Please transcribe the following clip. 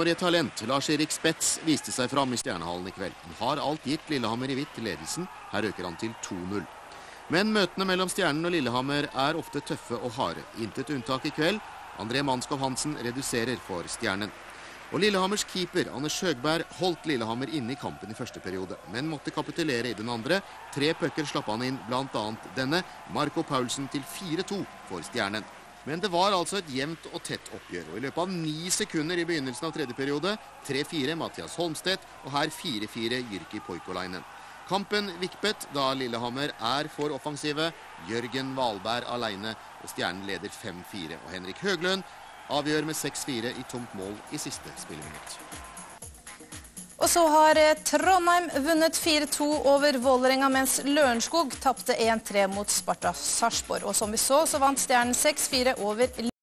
femårige talent Lars-Erik Spets viste seg fram i Stjernehallen i kveld. Han har alt gitt Lillehammer i hvitt ledelsen. Her øker han til 2-0. Men møtene mellom Stjernen og Lillehammer er ofte tøffe og harde. Intet unntak i kveld. André Manskov Hansen reduserer for Stjernen. Og Lillehammers keeper Anders Høgberg holdt Lillehammer inne i kampen i første periode, men måtte kapitulere i den andre. Tre pucker slapp han inn, bl.a. denne. Marco Paulsen til 4-2 for Stjernen. Men det var altså et jevnt og tett oppgjør. Og I løpet av ni sekunder i begynnelsen av tredje periode 3-4 Mathias Holmstedt, og her 4-4 Jyrki Poikolainen. Kampen vippet da Lillehammer er for offensive. Jørgen Valberg alene, og Stjernen leder 5-4. Og Henrik Høglund avgjør med 6-4 i tomt mål i siste spilleminutt. Så har eh, Trondheim vunnet 4-2 over Vålerenga, mens Lørenskog tapte 1-3 mot Sparta Sarpsborg. Og som vi så, så vant Stjernen 6-4 over